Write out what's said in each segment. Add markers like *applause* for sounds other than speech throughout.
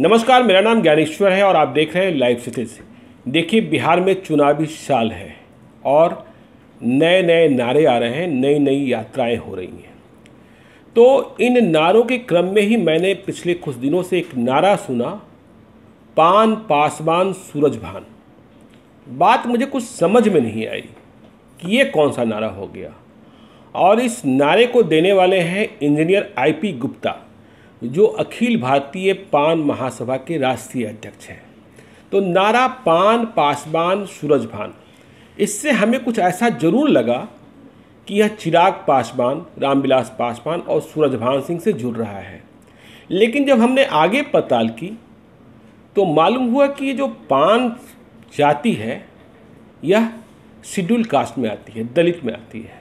नमस्कार, मेरा नाम ज्ञानेश्वर है और आप देख रहे हैं लाइव सिटीज़ देखिए, बिहार में चुनावी साल है और नए नए नारे आ रहे हैं नई नई यात्राएँ हो रही हैं। तो इन नारों के क्रम में ही मैंने पिछले कुछ दिनों से एक नारा सुना, पान पासवान सूरजभान बात मुझे कुछ समझ में नहीं आई कि ये कौन सा नारा हो गया। और इस नारे को देने वाले हैं इंजीनियर आईपी गुप्ता। जो अखिल भारतीय पान महासभा के राष्ट्रीय अध्यक्ष हैं। तो नारा पान पासवान सूरजभान, इससे हमें कुछ ऐसा ज़रूर लगा कि यह चिराग पासवान रामविलास पासवान और सूरजभान सिंह से जुड़ रहा है। लेकिन जब हमने आगे पड़ताल की तो मालूम हुआ कि ये जो पान जाति है, यह शेड्यूल कास्ट में आती है, दलित में आती है।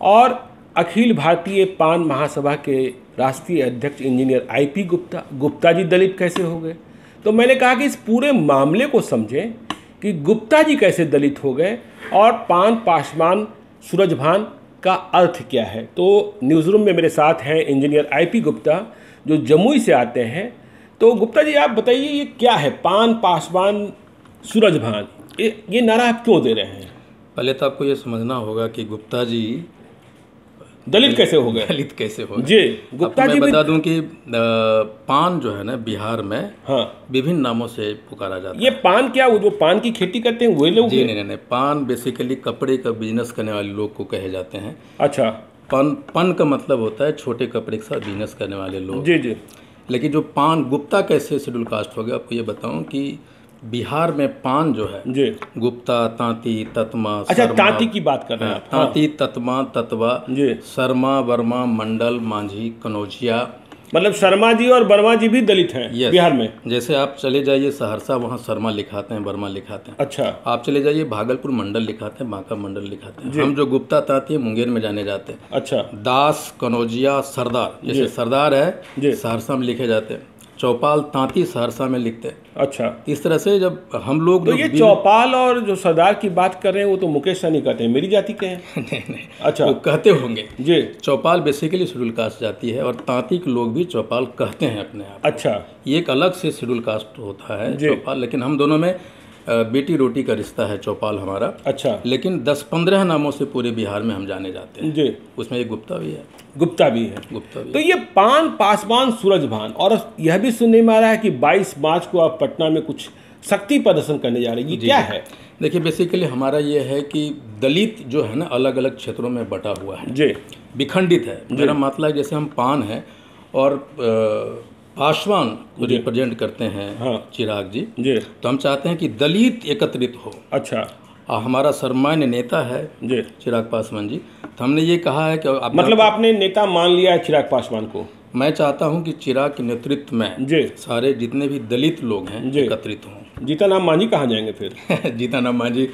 और अखिल भारतीय पान महासभा के राष्ट्रीय अध्यक्ष इंजीनियर आईपी गुप्ता गुप्ता जी दलित कैसे हो गए? तो मैंने कहा कि इस पूरे मामले को समझें कि गुप्ता जी कैसे दलित हो गए और पान पासवान सूरजभान का अर्थ क्या है। तो न्यूज़ रूम में मेरे साथ हैं इंजीनियर आईपी गुप्ता, जो जमुई से आते हैं। तो गुप्ता जी आप बताइए, ये क्या है? पान पासवान सूरजभान, ये ये नारा आप क्यों दे रहे हैं? पहले तो आपको ये समझना होगा कि गुप्ता जी दलित कैसे हो गए? दलित कैसे हो जी गुप्ता गुप्ता जी मैं बता दूँ कि पान जो है ना बिहार में हाँ। विभिन्न नामों से पुकारा जाता ये पान क्या वो जो पान की खेती करते हैं वही लोग जी नहीं नहीं नहीं पान बेसिकली कपड़े का बिज़नेस करने वाले लोग को कहे जाते हैं। अच्छा। पन पन का मतलब होता है छोटे कपड़े के साथ बिज़नेस करने वाले लोग। जी जी। लेकिन जो पान गुप्ता कैसे शेड्यूल कास्ट हो गया आपको ये बताऊँ कि बिहार में पान जो है जी। गुप्ता तांती ततमा अच्छा तांती की बात कर रहे हैं आप हाँ, तांती ततमा ततवा जी। शर्मा वर्मा मंडल मांझी कनौजिया। मतलब शर्मा जी और वर्मा जी भी दलित हैं. बिहार में? जैसे आप चले जाइए सहरसा वहाँ शर्मा लिखाते हैं वर्मा लिखाते हैं। अच्छा। आप चले जाइए भागलपुर मंडल लिखाते हैं बांका मंडल लिखाते हैं। हम जो गुप्ता तांती है मुंगेर में जाने जाते हैं। अच्छा। दास कनौजिया सरदार जैसे सरदार है सहरसा में लिखे जाते हैं। चौपाल तांती सहरसा में लिखते हैं। अच्छा। इस तरह से जब हम लोग तो ये चौपाल और जो सरदार की बात कर रहे हैं वो तो मुकेश सहनी कहते हैं। मेरी जाति के हैं। *laughs* नहीं नहीं। अच्छा। वो कहते होंगे। जी। चौपाल बेसिकली शेड्यूल कास्ट जाती है और तांती के लोग भी चौपाल कहते हैं अपने आप अच्छा। ये एक अलग से शेड्यूल कास्ट होता है चौपाल लेकिन हम दोनों में बेटी रोटी का रिश्ता है चौपाल हमारा। अच्छा। लेकिन 10-15 नामों से पूरे बिहार में हम जाने जाते हैं। जी। उसमें एक गुप्ता भी है। गुप्ता भी है। गुप्ता भी तो ये पान पासवान सूरजभान और यह भी सुनने में आ रहा है कि 22 मार्च को आप पटना में कुछ शक्ति प्रदर्शन करने जा रहे हैं। ये क्या है? देखिए बेसिकली हमारा ये है कि दलित जो है ना अलग अलग क्षेत्रों में बटा हुआ है। जी। विखंडित है। मेरा मतलब जैसे हम पान है और पासवान को रिप्रेजेंट करते हैं हाँ। चिराग जी जी। तो हम चाहते हैं कि दलित एकत्रित हो। अच्छा। और हमारा सर्वमान्य नेता है जी। चिराग पासवान जी। तो हमने ये कहा है कि आप मतलब आपने नेता मान लिया है चिराग पासवान को? मैं चाहता हूँ कि चिराग के नेतृत्व में जी। सारे जितने भी दलित लोग हैं जी। एकत्रित हों। जीता नाम मांझी कहाँ जाएँगे फिर? *laughs* जीता नामा जी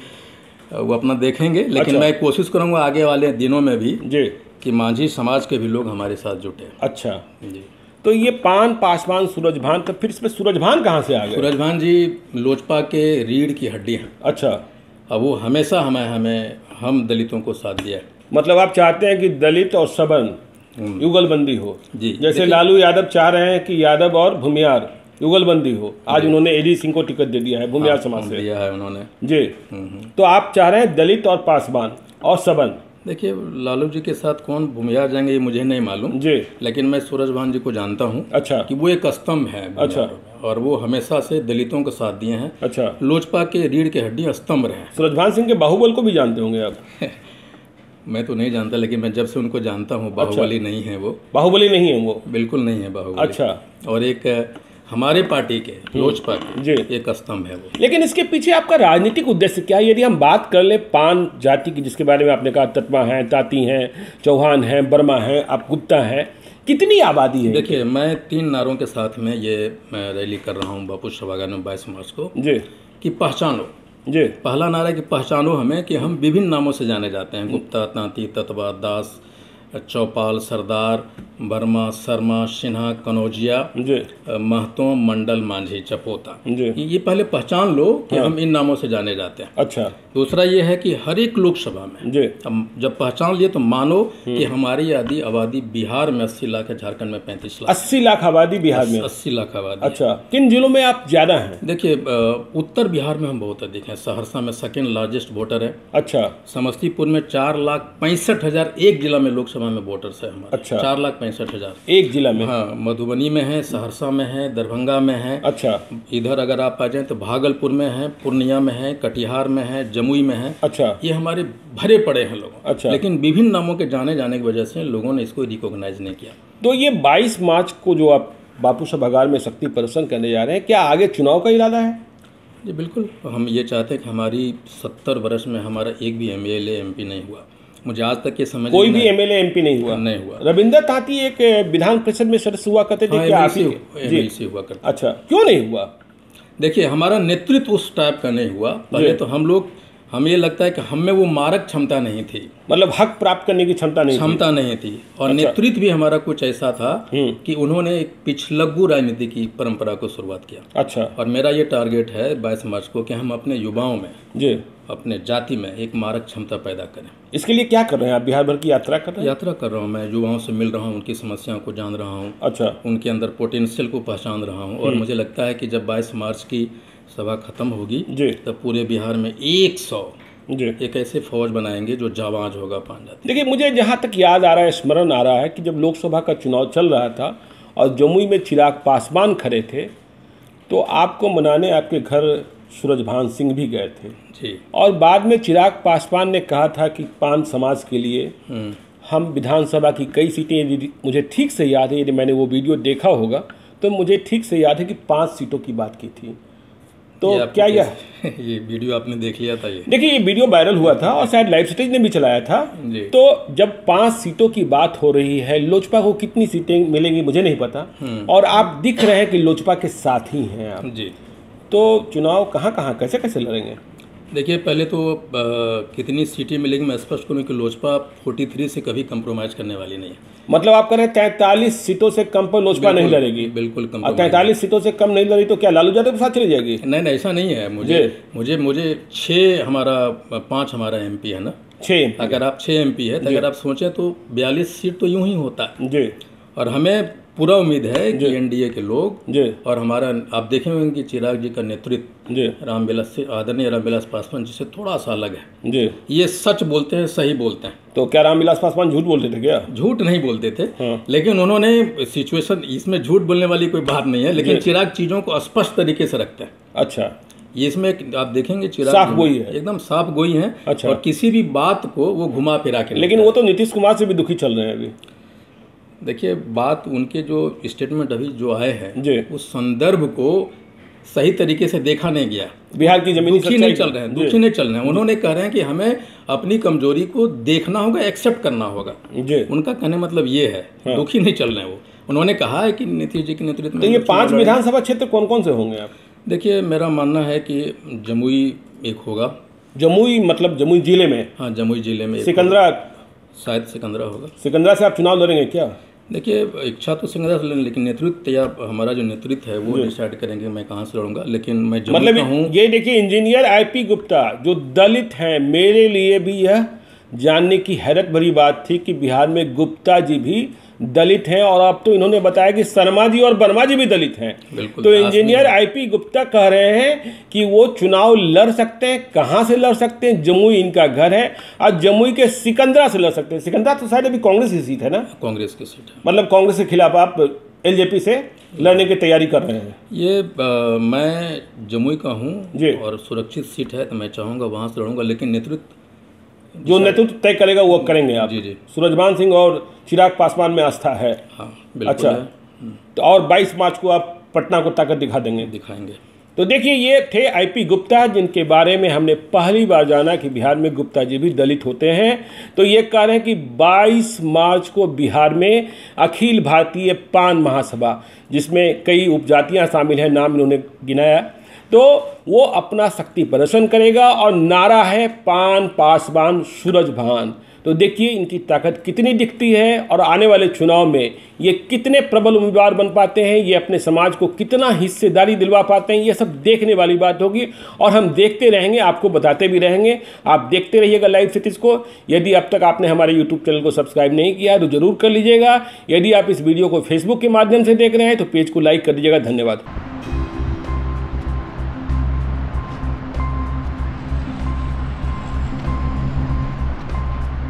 वो अपना देखेंगे लेकिन अच्छा। मैं कोशिश करूँगा आगे वाले दिनों में भी जी। कि मांझी समाज के भी लोग हमारे साथ जुटे। अच्छा। जी। तो ये पान पासवान सूरजभान तो फिर इसमें सूरजभान कहाँ से आ गए? सूरज भान जी लोजपा के रीढ़ की हड्डी हैं। अच्छा। अब वो हमेशा हमें हमें हम दलितों को साथ दिया है। मतलब आप चाहते हैं कि दलित और सबन युगलबंदी हो। जी। जैसे लालू यादव चाह रहे हैं कि यादव और भूमियार युगलबंदी हो। आज उन्होंने एडी सिंह को टिकट दे दिया है भूमियार समाज से। दिया है उन्होंने। जी। तो आप चाह रहे हैं दलित और पासवान और सबन देखिए लालू जी के साथ कौन भूमियार जाएँगे ये मुझे नहीं मालूम। जी। लेकिन मैं सूरज भान जी को जानता हूँ अच्छा। कि वो एक स्तंभ है अच्छा। और वो हमेशा से दलितों का साथ दिए हैं। अच्छा। लोजपा के रीढ़ के हड्डी स्तंभ रहे हैं। सूरजभान सिंह के बाहुबल को भी जानते होंगे आप। *laughs* मैं तो नहीं जानता लेकिन मैं जब से उनको जानता हूँ बाहुबली नहीं है वो। बाहुबली नहीं है वो? बिल्कुल नहीं है बाहुबली। अच्छा। और एक हमारे पार्टी के लोजपा जी। एक स्तंभ है वो। लेकिन इसके पीछे आपका राजनीतिक उद्देश्य क्या है? यदि हम बात कर ले पान जाति की जिसके बारे में आपने कहा तत्वा हैं ताती हैं चौहान हैं बर्मा हैं आप गुप्ता हैं कितनी आबादी है? देखिए मैं तीन नारों के साथ में ये मैं रैली कर रहा हूँ बापू सभागार में बाईस मार्च को। जी। कि पहचानो। जी। पहला नारा है कि पहचानो हमें कि हम विभिन्न नामों से जाने जाते हैं। गुप्ता तांती तत्वा दास चौपाल सरदार वर्मा शर्मा सिन्हा कनौजिया महतो मंडल मांझी चपोता। ये पहले पहचान लो कि हम इन नामों से जाने जाते हैं। अच्छा। दूसरा ये है कि हर एक लोकसभा में हम जब पहचान लिए तो मानो कि हमारी आदि आबादी बिहार में अस्सी लाख है झारखंड में पैंतीस लाख। अस्सी लाख आबादी बिहार में। अस्सी लाख आबादी अच्छा किन जिलों में आप ज़्यादा हैं? देखिए उत्तर बिहार में हम बहुत अधिक हैं। सहरसा में सेकेंड लार्जेस्ट वोटर है। अच्छा। समस्तीपुर में चार लाख पैंसठ हज़ार एक जिला में लोकसभा में वोटर्स है हमारे। अच्छा। चार लाख पैंसठ हज़ार। एक जिला में? हाँ मधुबनी में है सहरसा में है दरभंगा में है। अच्छा। इधर अगर आप आ जाएँ तो भागलपुर में है पूर्णिया में है कटिहार में है जमुई में है। अच्छा। ये हमारे भरे पड़े हैं लोग। अच्छा। लेकिन विभिन्न नामों के जाने जाने की वजह से लोगों ने इसको रिकॉग्नाइज नहीं किया। तो ये 22 मार्च को जो आप बापू सभागार में शक्ति प्रदर्शन करने जा रहे हैं क्या आगे चुनाव का इरादा है? जी बिल्कुल। हम ये चाहते हैं कि हमारी सत्तर वर्ष में हमारा एक भी एम एल एम पी नहीं हुआ। मुझे आज तक ये समझ कोई भी एमएलए एमपी नहीं हुआ। नहीं हुआ। रविंदर तांती एक विधान परिषद में सदस्य हुआ करते थे हाँ क्या आप ही हुआ करता अच्छा क्यों नहीं हुआ? देखिए हमारा नेतृत्व उस टाइप का नहीं हुआ। पहले तो हम लोग हमें ये लगता है कि हम में वो मारक क्षमता नहीं थी। मतलब हक प्राप्त करने की क्षमता नहीं क्षमता नहीं थी। और अच्छा। नेतृत्व भी हमारा कुछ ऐसा था हम्म। कि उन्होंने एक पिछलग्गू राजनीति की परंपरा को शुरुआत किया। अच्छा। और मेरा ये टारगेट है बाईस मार्च को कि हम अपने युवाओं में जी। अपने जाति में एक मारक क्षमता पैदा करें। इसके लिए क्या कर रहे हैं? आप बिहार भर की यात्रा कर रहे हैं? यात्रा कर रहा हूँ मैं युवाओं से मिल रहा हूँ उनकी समस्याओं को जान रहा हूँ। अच्छा। उनके अंदर पोटेंशियल को पहचान रहा हूँ और मुझे लगता है कि जब 22 मार्च की सभा खत्म होगी जी। तब पूरे बिहार में 100 जी। एक ऐसे फौज बनाएँगे जो जावाज होगा जाति देखिए मुझे जहाँ तक याद आ रहा है स्मरण आ रहा है कि जब लोकसभा का चुनाव चल रहा था और जमुई में चिराग पासवान खड़े थे तो आपको मनाने आपके घर सूरजभान सिंह भी गए थे। जी। और बाद में चिराग पासवान ने कहा था कि पान समाज के लिए हम्म, हम विधानसभा की कई सीटें यदि मुझे ठीक से याद है यदि मैंने वो वीडियो देखा होगा तो मुझे ठीक से याद है कि पाँच सीटों की बात की थी। तो ये क्या यह *laughs* ये वीडियो आपने देख लिया था ये? देखिए ये वीडियो वायरल हुआ था और शायद लाइव स्टेज ने भी चलाया था। तो जब पाँच सीटों की बात हो रही है लोजपा को कितनी सीटें मिलेंगी मुझे नहीं पता। और आप दिख रहे हैं कि लोजपा के साथ ही हैं आप। जी। तो चुनाव कहाँ कहाँ कैसे कैसे लड़ेंगे? देखिए पहले तो अ, कितनी सीटें मिलेंगी मैं स्पष्ट करूँ कि लोजपा 43 से कभी कंप्रोमाइज़ करने वाली नहीं है। मतलब आप कह रहे हैं तैंतालीस सीटों से कम पर लोजपा नहीं लड़ेगी। बिल्कुल और कंप्रोमाइज तैंतालीस सीटों से कम नहीं लड़ी तो क्या लालू यादव के साथ चली जाएगी? नहीं नहीं ऐसा नहीं है। मुझे मुझे मुझे छः हमारा पाँच हमारा एमपी है ना? छः अगर आप छः एमपी है तो अगर आप सोचें तो बयालीस सीट तो यूँ ही होता है। जी। और हमें पूरा उम्मीद है कि एनडीए के लोग और हमारा आप देखे होंगे कि चिराग जी का नेतृत्व जी। रामविलास से आदरणीय रामविलास पासवान जी से थोड़ा सा अलग है। जी। ये सच बोलते हैं सही बोलते हैं। तो क्या रामविलास पासवान झूठ बोलते थे क्या? झूठ नहीं बोलते थे हाँ। लेकिन उन्होंने सिचुएशन इसमें झूठ बोलने वाली कोई बात नहीं है लेकिन चिराग चीज़ों को स्पष्ट तरीके से रखते हैं। अच्छा। ये इसमें आप देखेंगे चिराग साफ़ गोई है। एकदम साफ़ गोई है अच्छा। और किसी भी बात को वो घुमा फिरा के लेकिन वो तो नीतीश कुमार से भी दुखी चल रहे हैं अभी। देखिए बात उनके जो स्टेटमेंट अभी जो आए हैं उस संदर्भ को सही तरीके से देखा नहीं गया। बिहार की ज़मीन दुखी नहीं चल रहे हैं दुखी नहीं चल रहे हैं। उन्होंने कह रहे हैं कि हमें अपनी कमज़ोरी को देखना होगा एक्सेप्ट करना होगा। जी। उनका कहने मतलब ये है दुखी नहीं चल रहे हैं वो। उन्होंने कहा है कि नीतीश जी के नेतृत्व तो में ये पाँच विधानसभा क्षेत्र कौन कौन से होंगे आप? देखिए मेरा मानना है कि जमुई एक होगा। जमुई मतलब जमुई ज़िले में? हाँ जमुई ज़िले में सिकंदरा शायद सिकंदरा होगा। सिकंदरा से आप चुनाव लड़ेंगे क्या? देखिए इच्छा तो सिंह लेने लेकिन नेतृत्व या हमारा जो नेतृत्व है वो डिसाइड करेंगे मैं कहाँ से लड़ूँगा। लेकिन मैं जो मतलब हूँ ये देखिए इंजीनियर आईपी गुप्ता जो दलित हैं मेरे लिए भी यह जानने की हैरत भरी बात थी कि बिहार में गुप्ता जी भी दलित हैं और अब तो इन्होंने बताया कि शर्मा जी और वर्मा जी भी दलित हैं। तो इंजीनियर आईपी गुप्ता कह रहे हैं कि वो चुनाव लड़ सकते हैं कहाँ से लड़ सकते हैं जमुई इनका घर है। और जमुई के सिकंदरा से लड़ सकते हैं। सिकंदरा तो शायद अभी कांग्रेस की सीट है ना? कांग्रेस की सीट है। मतलब कांग्रेस के खिलाफ आप एलजेपी से लड़ने की तैयारी कर रहे हैं। ये अ, मैं जमुई का। हूँ और सुरक्षित सीट है तो मैं चाहूँगा वहाँ से लड़ूँगा लेकिन नेतृत्व जो नेतृत्व तय करेगा वो करेंगे आप। जी जी। सूरजमान सिंह और चिराग पासवान में आस्था है। हाँ अच्छा। है। तो और 22 मार्च को आप पटना को ताकत दिखा देंगे। दिखाएँगे। तो देखिए ये थे आईपी गुप्ता जिनके बारे में हमने पहली बार जाना कि बिहार में गुप्ता जी भी दलित होते हैं। तो ये कह रहे हैं कि 22 मार्च को बिहार में अखिल भारतीय पान महासभा जिसमें कई उपजातियाँ शामिल हैं नाम इन्होंने गिनाया। तो वो अपना शक्ति प्रदर्शन करेगा और नारा है पान पासवान सूरज भान। तो देखिए इनकी ताकत कितनी दिखती है और आने वाले चुनाव में ये कितने प्रबल उम्मीदवार बन पाते हैं, ये अपने समाज को कितना हिस्सेदारी दिलवा पाते हैं, ये सब देखने वाली बात होगी और हम देखते रहेंगे, आपको बताते भी रहेंगे। आप देखते रहिएगा लाइव सिटीज़ को। यदि अब तक आपने हमारे यूट्यूब चैनल को सब्सक्राइब नहीं किया तो ज़रूर कर लीजिएगा। यदि आप इस वीडियो को फेसबुक के माध्यम से देख रहे हैं तो पेज को लाइक कर दीजिएगा। धन्यवाद।